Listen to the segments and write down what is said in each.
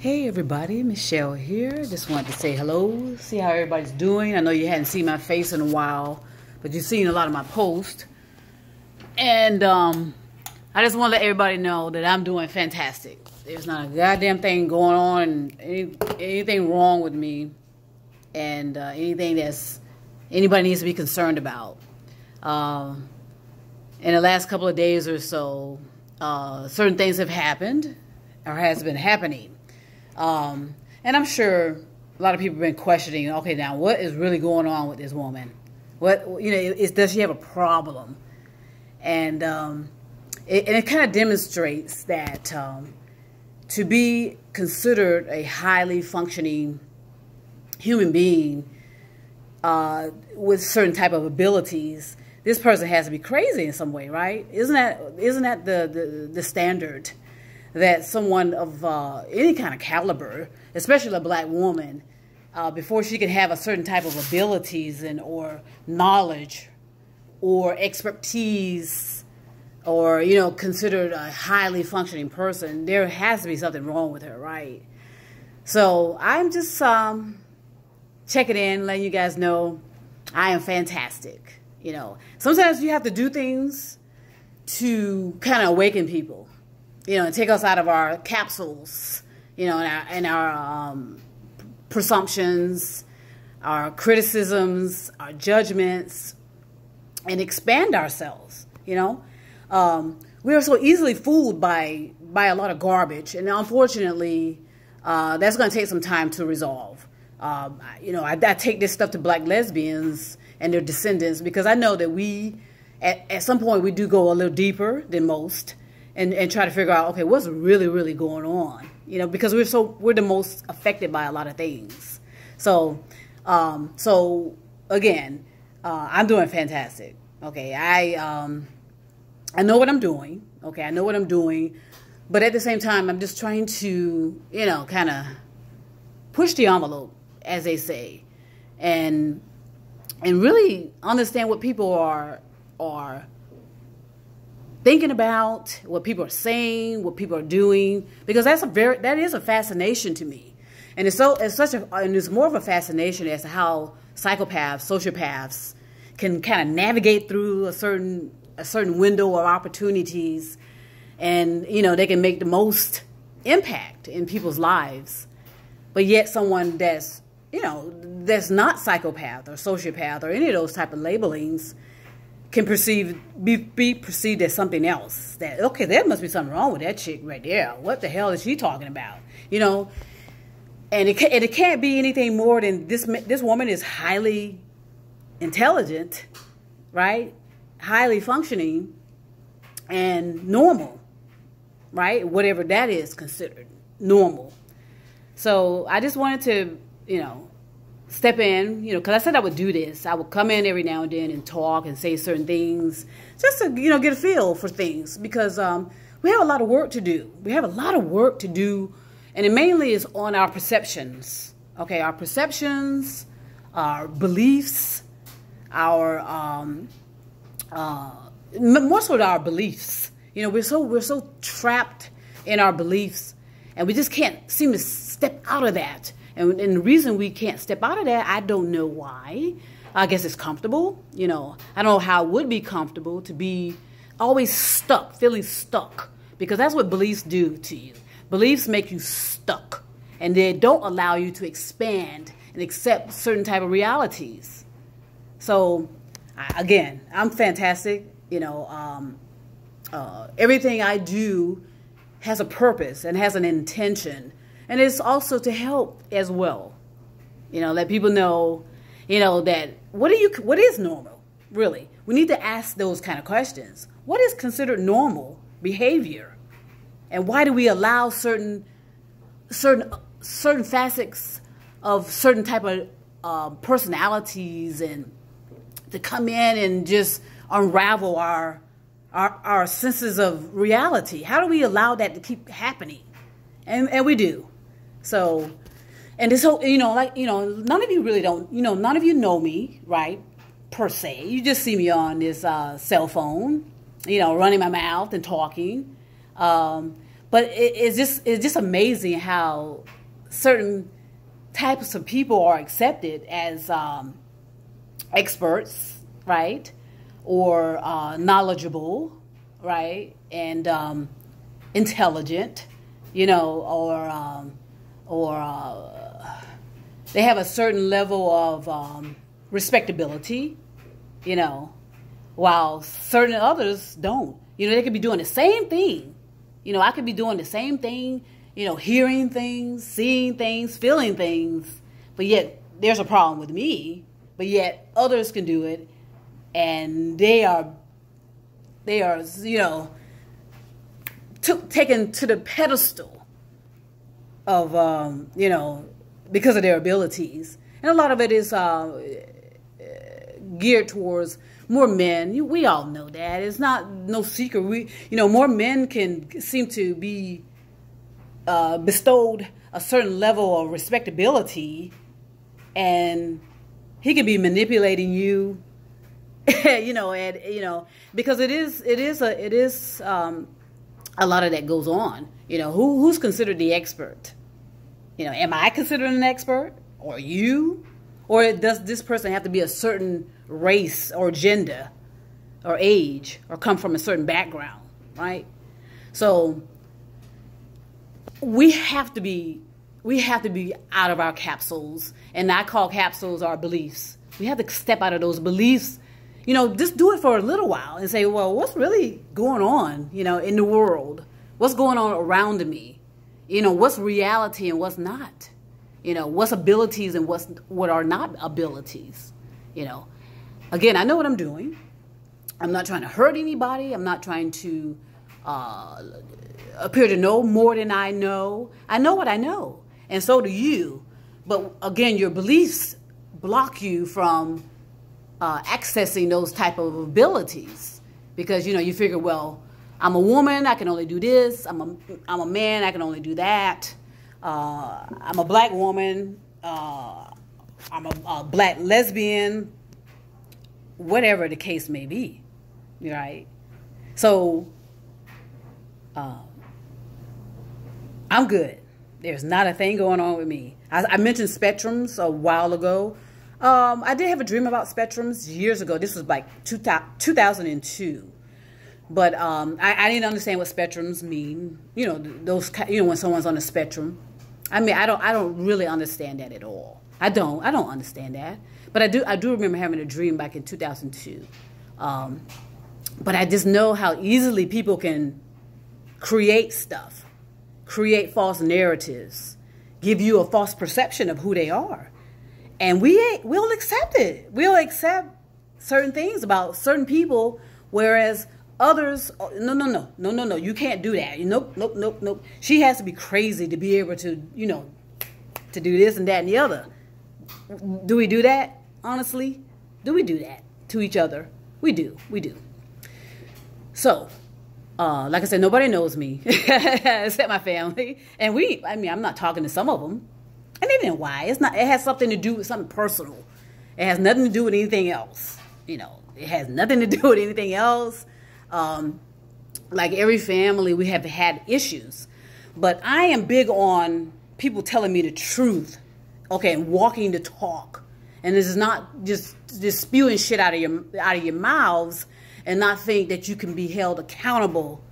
Hey everybody, Michelle here. Just wanted to say hello, see how everybody's doing. I know you hadn't seen my face in a while, but you've seen a lot of my posts. And um, I just want to let everybody know that I'm doing fantastic. There's not a goddamn thing going on, any, anything wrong with me, and uh, anything that's anybody needs to be concerned about. Um, in the last couple of days or so, uh, certain things have happened or has been happening um, and I'm sure a lot of people have been questioning, okay, now what is really going on with this woman? What, you know, is, does she have a problem? And, um, it, and it kind of demonstrates that um, to be considered a highly functioning human being uh, with certain type of abilities, this person has to be crazy in some way, right? Isn't that isn't that the the, the standard? That someone of uh, any kind of caliber, especially a black woman, uh, before she can have a certain type of abilities and or knowledge or expertise or you know considered a highly functioning person there has to be something wrong with her right? So i'm just um, checking in letting you guys know i am fantastic you know? Sometimes you have to do things to kind of awaken people you know, and take us out of our capsules, you know, and our, and our um, presumptions, our criticisms, our judgments, and expand ourselves, you know. Um, we are so easily fooled by by a lot of garbage, and unfortunately, uh, that's going to take some time to resolve. Um, you know, I, I, take this stuff to black lesbians and their descendants because I know that we, at, at some point, we do go a little deeper than most, and, and try to figure out okay what's really really going on? You know because we're so we're the most affected by a lot of things. So um, so again uh, i'm doing fantastic. Okay i um, i know what i'm doing. Okay i know what i'm doing. But at the same time i'm just trying to you know kind of push the envelope as they say and and really understand what people are are thinking about, what people are saying, what people are doing, because that's a very that is a fascination to me, and it's so it's such a and it's more of a fascination as to how psychopaths, sociopaths, can kind of navigate through a certain a certain window of opportunities, and you know they can make the most impact in people's lives, but yet someone that's you know that's not psychopath or sociopath or any of those type of labelings can perceive be, be perceived as something else. That okay, there must be something wrong with that chick right there. What the hell is she talking about? You know, and it and it can't be anything more than this. This woman is highly intelligent, right? Highly functioning and normal, right? Whatever that is considered normal. So I just wanted to, you know, step in, you know, because I said I would do this. I would come in every now and then and talk and say certain things just to, you know, get a feel for things because um, we have a lot of work to do. We have a lot of work to do, and it mainly is on our perceptions. Okay, our perceptions, our beliefs, our um, uh, more so our beliefs. You know, we're so we're so trapped in our beliefs, and we just can't seem to step out of that and, and the reason we can't step out of that, I don't know why. I guess it's comfortable. You know, I don't know how it would be comfortable to be always stuck, feeling stuck, because that's what beliefs do to you. Beliefs make you stuck, and they don't allow you to expand and accept certain type of realities. So, again, I'm fantastic. You know, um, uh, everything I do has a purpose and has an intention and it's also to help as well. You know, let people know, you know, that what are you what is normal? Really. We need to ask those kind of questions. What is considered normal behavior? And why do we allow certain certain certain facets of certain type of uh, personalities and to come in and just unravel our, our our senses of reality? How do we allow that to keep happening? And and we do. So, and this whole, you know, like, you know, none of you really don't, you know, none of you know me, right? Per se. You just see me on this uh, cell phone, you know, running my mouth and talking. Um, but it, it's just it's just amazing how certain types of people are accepted as um, experts, right, or uh, knowledgeable, right, and um, intelligent, you know, or um, or uh, they have a certain level of um, respectability, you know, while certain others don't. You know, they could be doing the same thing. You know, I could be doing the same thing, you know, hearing things, seeing things, feeling things, but yet there's a problem with me, but yet others can do it and they are they are, you know, taken to the pedestal of um, you know, because of their abilities. And a lot of it is uh, geared towards more men. We all know that. It's not no secret. We, you know, more men can seem to be uh, bestowed a certain level of respectability, and he can be manipulating you. you know, and you know, because it is, it is a, it is um, a lot of that goes on. You know, who who's considered the expert? You know, am I considered an expert, or you, or does this person have to be a certain race or gender or age or come from a certain background, right? So we have to be we have to be out of our capsules and I call capsules our beliefs. We have to step out of those beliefs. You know, just do it for a little while and say, well, what's really going on, you know, in the world? What's going on around me? You know, what's reality and what's not? You know, what's abilities and what's what are not abilities? You know, Again, I know what I'm doing. I'm not trying to hurt anybody. I'm not trying to uh, appear to know more than I know. I know what I know, and so do you. But again, your beliefs block you from uh, accessing those type of abilities because you know you figure, well, I'm a woman, I can only do this. I'm a I'm a man, I can only do that. Uh, I'm a black woman. Uh, I'm a, a black lesbian whatever the case may be, right? So, uh, I'm good. There's not a thing going on with me. I, I mentioned spectrums a while ago. Um, I did have a dream about spectrums years ago. This was like two, 2002. But um, I, I, didn't understand what spectrums mean. You know, those you know when someone's on a spectrum. I mean, I don't I don't really understand that at all. I don't I don't understand that. But I do I do remember having a dream back in 2002. Um, but I just know how easily people can create stuff, create false narratives, give you a false perception of who they are. And we we'll accept it. We'll accept certain things about certain people, whereas others no no no no no no you can't do that nope nope nope nope she has to be crazy to be able to you know to do this and that and the other do we do that honestly? Do we do that to each other? We do. We do. So, uh, like I said, nobody knows me except my family. And we, I mean, I'm not talking to some of them. And they didn't why. It's not, it has something to do with something personal. It has nothing to do with anything else. You know, it has nothing to do with anything else. Um, like every family, we have had issues. But I am big on people telling me the truth, okay, and walking the talk and this is not just just spewing shit out of your out of your mouths and not think that you can be held accountable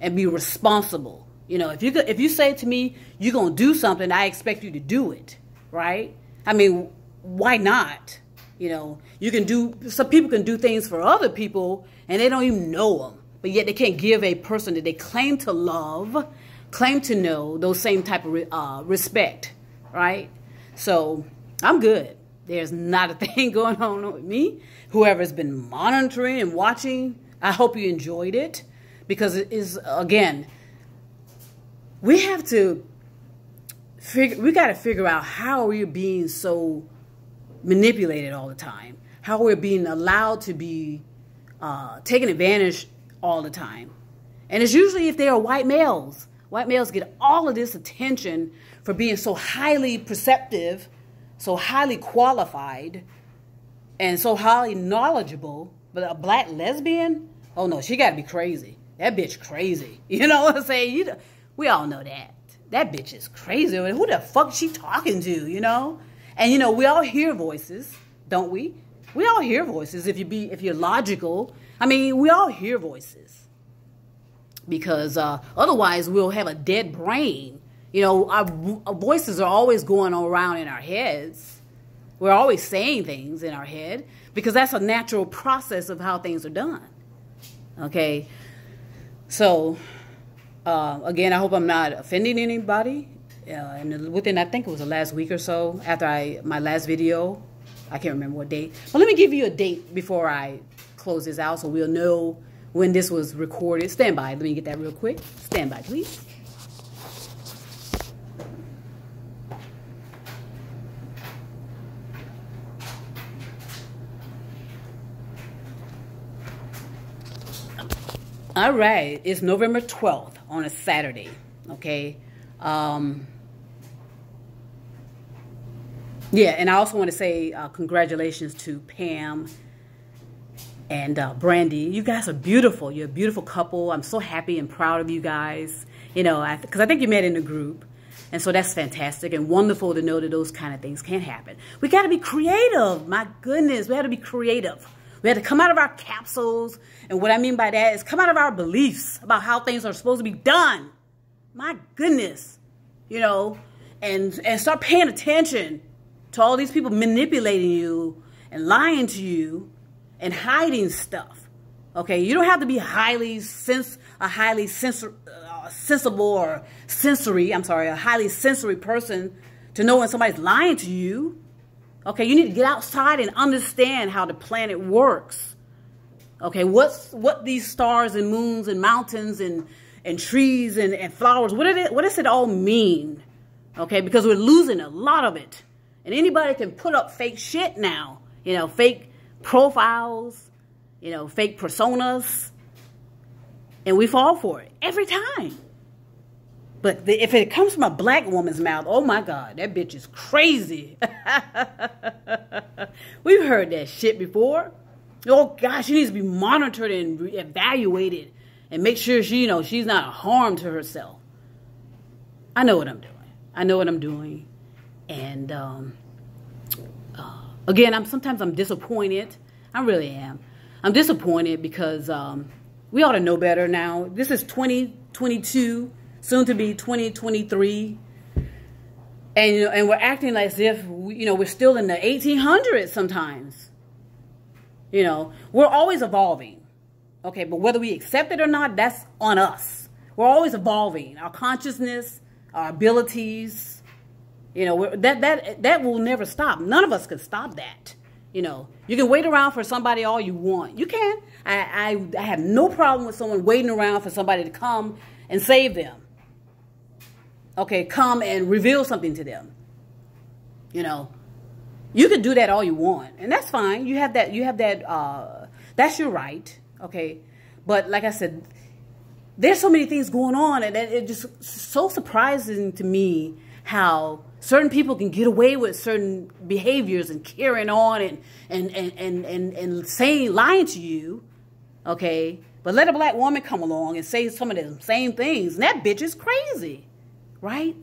and be responsible. You know, if you if you say to me you're gonna do something, I expect you to do it, right? I mean, why not? You know, you can do some people can do things for other people and they don't even know them, but yet they can't give a person that they claim to love, claim to know those same type of uh, respect, right? So I'm good. There's not a thing going on with me. Whoever's been monitoring and watching, I hope you enjoyed it because it is, again, we have to figure, we got to figure out how we're being so manipulated all the time, how we're being allowed to be uh, taken advantage all the time. And it's usually if they are white males. White males get all of this attention for being so highly perceptive so highly qualified and so highly knowledgeable, but a black lesbian? Oh no, she got to be crazy. That bitch crazy. You know what I'm saying? You, We all know that. That bitch is crazy. Who the fuck she talking to, you know? And you know, we all hear voices, don't we? We all hear voices if you be if you're logical. I mean, we all hear voices. Because uh, otherwise we'll have a dead brain. You know, our, our voices are always going around in our heads. We're always saying things in our head because that's a natural process of how things are done. Okay? So, uh, again, I hope I'm not offending anybody. Uh, and within, I think it was the last week or so after I my last video, I can't remember what date. But let me give you a date before I close this out so we'll know when this was recorded. Stand by. Let me get that real quick. Stand by, please. All right, it's November 12th on a Saturday, okay? Um, yeah, and I also want to say uh, congratulations to Pam and uh, Brandy. You guys are beautiful. You're a beautiful couple. I'm so happy and proud of you guys. You know, because I, I think you met in a group. And so that's fantastic and wonderful to know that those kind of things can happen. We got to be creative. My goodness, we have to be creative. We had to come out of our capsules. And what I mean by that is come out of our beliefs about how things are supposed to be done. My goodness. You know, and, and start paying attention to all these people manipulating you and lying to you and hiding stuff. Okay, you don't have to be highly sens a highly sensor uh, sensible or sensory. I'm sorry, a highly sensory person to know when somebody's lying to you. Okay, you need to get outside and understand how the planet works. Okay, what's what these stars and moons and mountains and and trees and, and flowers, what, it, what does it all mean? Okay, because we're losing a lot of it. And anybody can put up fake shit now. You know, fake profiles, you know, fake personas. And we fall for it every time. But the, if it comes from a black woman's mouth, oh my God, that bitch is crazy. We've heard that shit before. Oh gosh, she needs to be monitored and evaluated and make sure she, you know, she's not a harm to herself. I know what I'm doing. I know what I'm doing. And um, uh, again, I'm sometimes I'm disappointed. I really am. I'm disappointed because um, we ought to know better now. This is 2022 soon to be 2023 and you know, and we're acting as if we, you know we're still in the 1800s sometimes you know we're always evolving okay but whether we accept it or not that's on us we're always evolving our consciousness our abilities you know that that that will never stop none of us can stop that you know you can wait around for somebody all you want you can I, I, I have no problem with someone waiting around for somebody to come and save them okay, come and reveal something to them. You know, you can do that all you want, and that's fine. You have that. You have that. Uh, that's your right. Okay, but like I said, there's so many things going on, and it just so surprising to me how certain people can get away with certain behaviors and carrying on and and and and and, and saying lying to you. Okay, but let a black woman come along and say some of the same things, and that bitch is crazy right?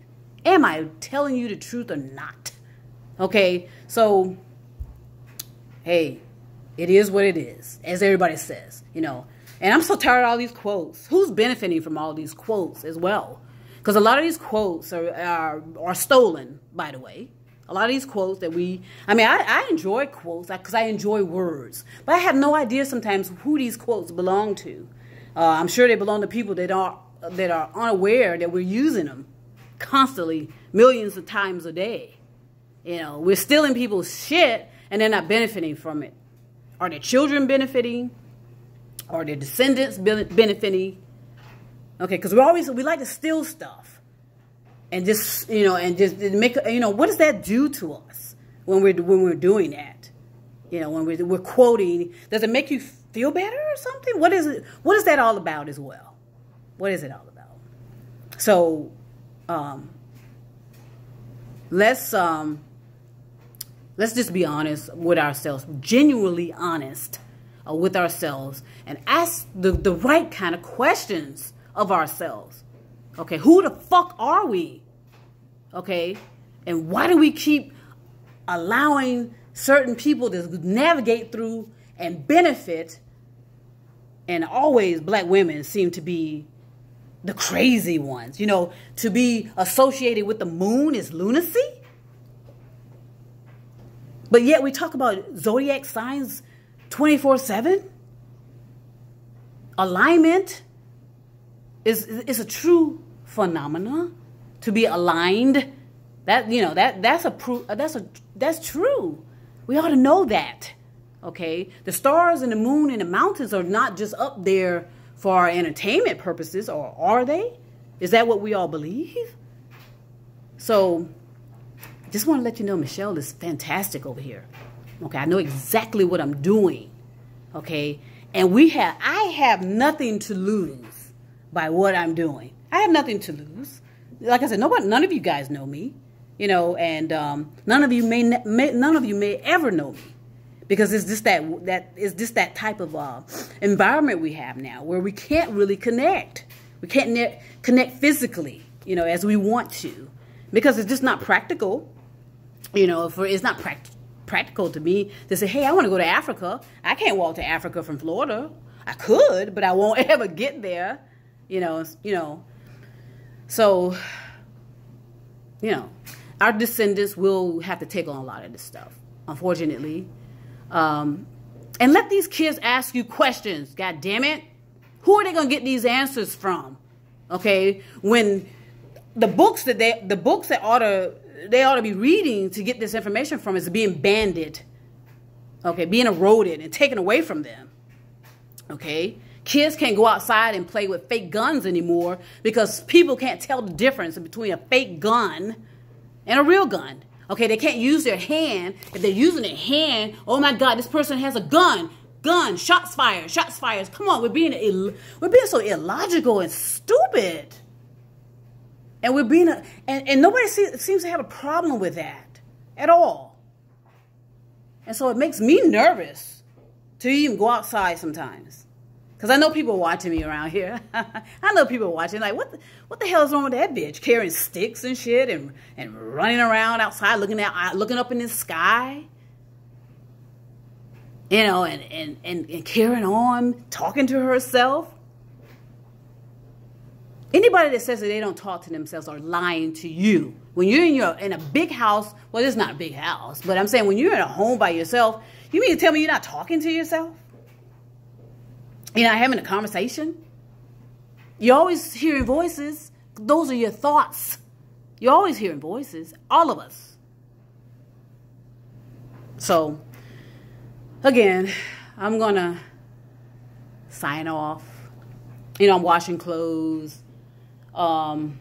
Am I telling you the truth or not? Okay, so, hey, it is what it is, as everybody says, you know. And I'm so tired of all these quotes. Who's benefiting from all these quotes as well? Because a lot of these quotes are, are, are stolen, by the way. A lot of these quotes that we, I mean, I, I enjoy quotes because I enjoy words, but I have no idea sometimes who these quotes belong to. Uh, I'm sure they belong to people that are that are unaware that we're using them constantly, millions of times a day. You know, we're stealing people's shit and they're not benefiting from it. Are their children benefiting? Are their descendants benefiting? Okay, because we always we like to steal stuff, and just you know, and just make you know, what does that do to us when we're when we're doing that? You know, when we're, we're quoting, does it make you feel better or something? What is it? What is that all about as well? What is it all about? So um, let's um, let's just be honest with ourselves, genuinely honest uh, with ourselves, and ask the, the right kind of questions of ourselves. Okay, who the fuck are we? Okay, and why do we keep allowing certain people to navigate through and benefit? And always black women seem to be the crazy ones. You know, to be associated with the moon is lunacy. But yet we talk about zodiac signs 24 7. Alignment is, is a true phenomena to be aligned. That you know that that's a proof uh, that's a that's true. We ought to know that. Okay? The stars and the moon and the mountains are not just up there for our entertainment purposes, or are they? Is that what we all believe? So, just want to let you know Michelle is fantastic over here. Okay, I know exactly what I'm doing. Okay, and we have, I have nothing to lose by what I'm doing. I have nothing to lose. Like I said, nobody, none of you guys know me, you know, and um, none of you may, may, none of you may ever know me because it's just that that is just that type of uh, environment we have now where we can't really connect. We can't ne- connect physically, you know, as we want to, because it's just not practical. You know, for it's not practical practical to me to say, hey, I want to go to Africa. I can't walk to Africa from Florida. I could, but I won't ever get there. You know, you know. So, you know, our descendants will have to take on a lot of this stuff, unfortunately. Um, and let these kids ask you questions. God damn it. Who are they going to get these answers from? Okay. When the books that they, the books that ought to, they ought to be reading to get this information from is being banded. Okay. Being eroded and taken away from them. Okay. Kids can't go outside and play with fake guns anymore because people can't tell the difference between a fake gun and a real gun. Okay, they can't use their hand. If they're using their hand, oh my God, this person has a gun. Gun, shots fired, shots fired. Come on, we're being we're being so illogical and stupid. And we're being a, and, and nobody see, seems to have a problem with that at all. And so it makes me nervous to even go outside sometimes. Because I know people watching me around here. I know people watching, like, what the, what the hell is wrong with that bitch? Carrying sticks and shit and, and running around outside looking, at, uh, looking up in the sky. You know, and, and, and, and carrying on, talking to herself. Anybody that says that they don't talk to themselves are lying to you. When you're in your in a big house, well, it's not a big house, but I'm saying when you're in a home by yourself, you mean to tell me you're not talking to yourself? You're not having a conversation. You're always hearing voices. Those are your thoughts. You're always hearing voices. All of us. So, again, I'm going to sign off. You know, I'm washing clothes. Um,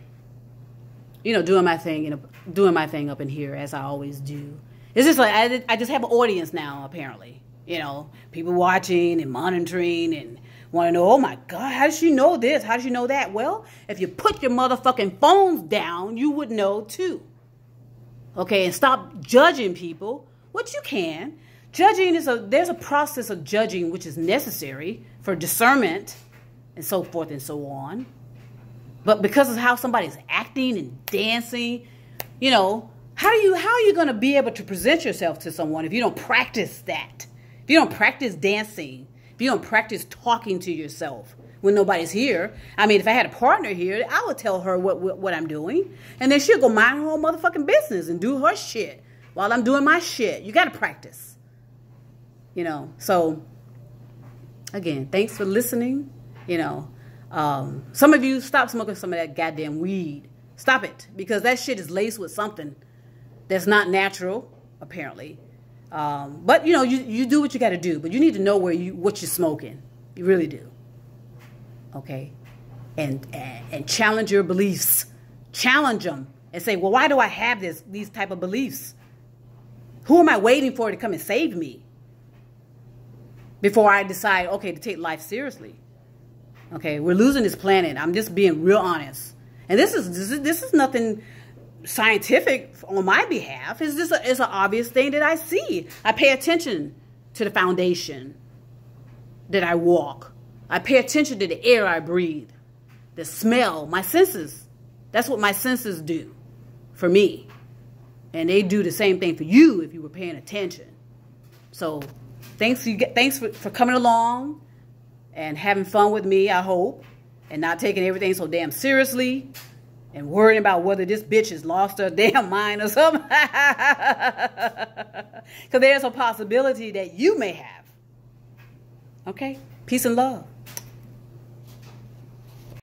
you know, doing my thing, you know, doing my thing up in here as I always do. It's just like I, I just have an audience now, apparently. You know, people watching and monitoring and want to know, oh my God, how does she know this? How does she know that? Well, if you put your motherfucking phones down, you would know too. Okay, and stop judging people, which you can. Judging is a, there's a process of judging which is necessary for discernment and so forth and so on. But because of how somebody's acting and dancing, you know, how do you how are you going to be able to present yourself to someone if you don't practice that? If you don't practice dancing, if you don't practice talking to yourself when nobody's here, I mean, if I had a partner here, I would tell her what, what, what I'm doing, and then she'll go mind her own motherfucking business and do her shit while I'm doing my shit. You got to practice, you know. So, again, thanks for listening. You know, um, some of you stop smoking some of that goddamn weed. Stop it because that shit is laced with something that's not natural, apparently. Um, but you know, you, you do what you got to do, but you need to know where you what you're smoking. You really do. Okay, and, and and challenge your beliefs. Challenge them and say, well, why do I have this these type of beliefs? Who am I waiting for to come and save me? Before I decide, okay, to take life seriously. Okay, we're losing this planet. I'm just being real honest. And this is this is, this is nothing scientific on my behalf. Just a, it's an obvious thing that I see. I pay attention to the foundation that I walk. I pay attention to the air I breathe, the smell, my senses. That's what my senses do for me. And they do the same thing for you if you were paying attention. So thanks you get thanks for, for coming along and having fun with me, I hope, and not taking everything so damn seriously and worrying about whether this bitch has lost her damn mind or something. Because there's a possibility that you may have. Okay? Peace and love.